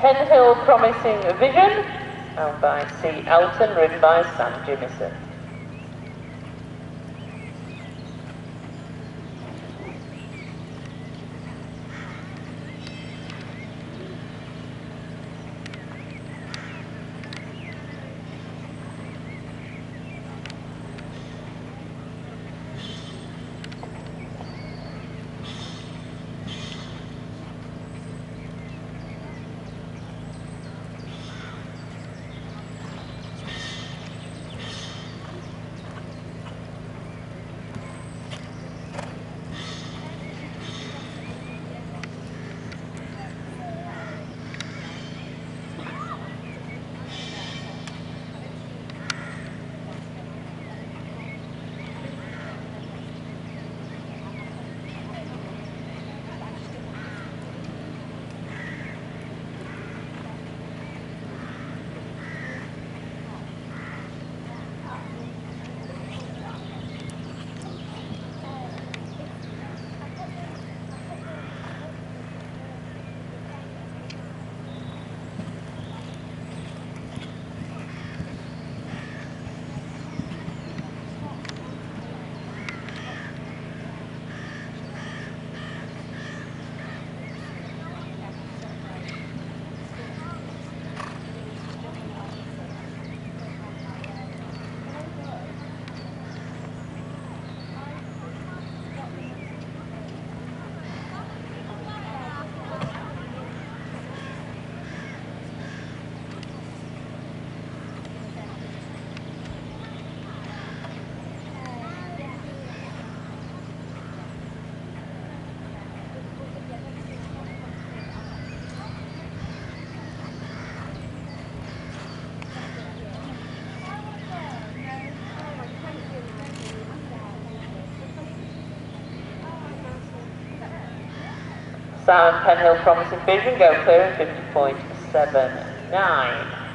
Penhill Promising Vision, owned by C. Elton, written by Sam Jimison. Simon Penhill Promising Vision go clear in 50.79.